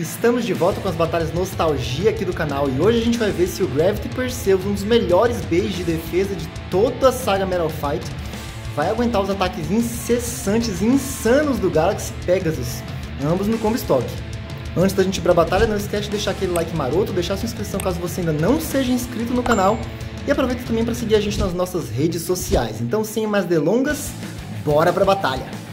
Estamos de volta com as batalhas nostalgia aqui do canal e hoje a gente vai ver se o Gravity Perseus, um dos melhores bays de defesa de toda a saga Metal Fight, vai aguentar os ataques incessantes e insanos do Galaxy Pegasus, ambos no combo stock. Antes da gente ir pra batalha, não esquece de deixar aquele like maroto, deixar sua inscrição caso você ainda não seja inscrito no canal e aproveita também para seguir a gente nas nossas redes sociais. Então, sem mais delongas, bora pra batalha!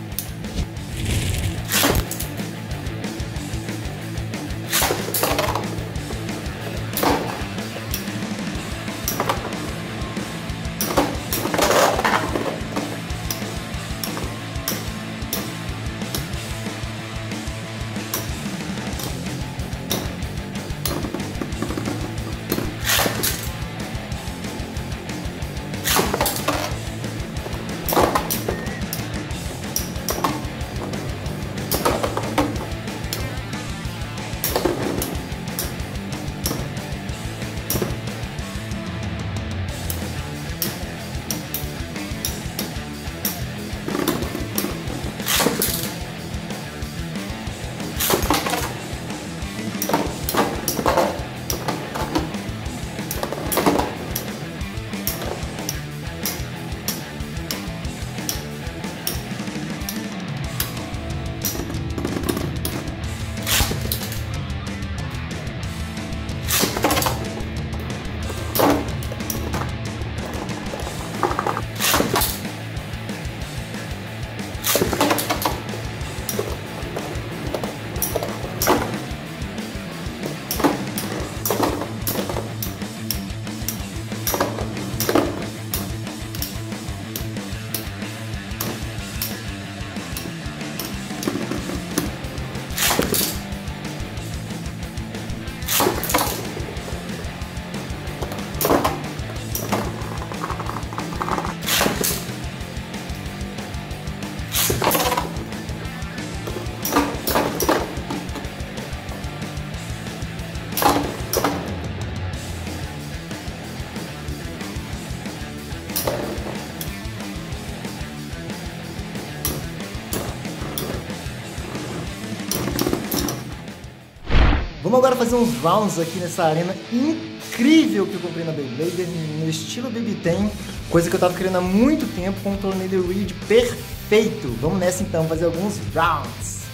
Vamos agora fazer uns rounds aqui nessa arena incrível que eu comprei na Beyblade, no estilo Baby Ten, coisa que eu tava querendo há muito tempo com um torneio de Reed perfeito. Vamos nessa então, fazer alguns rounds.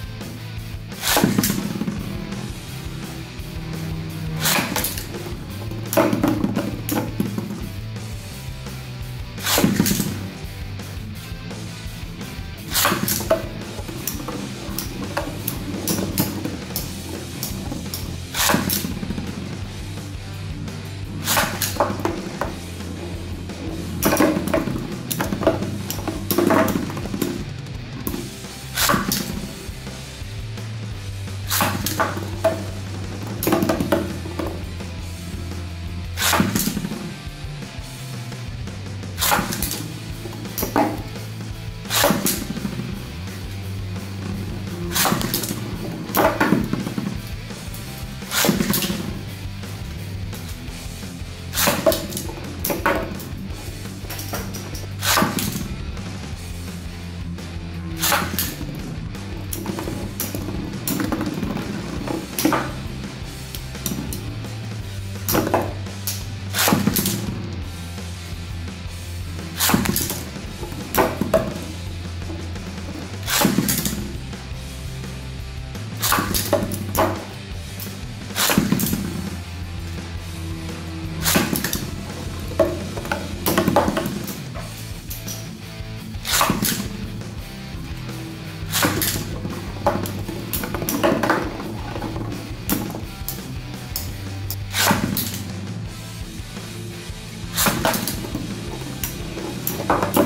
네.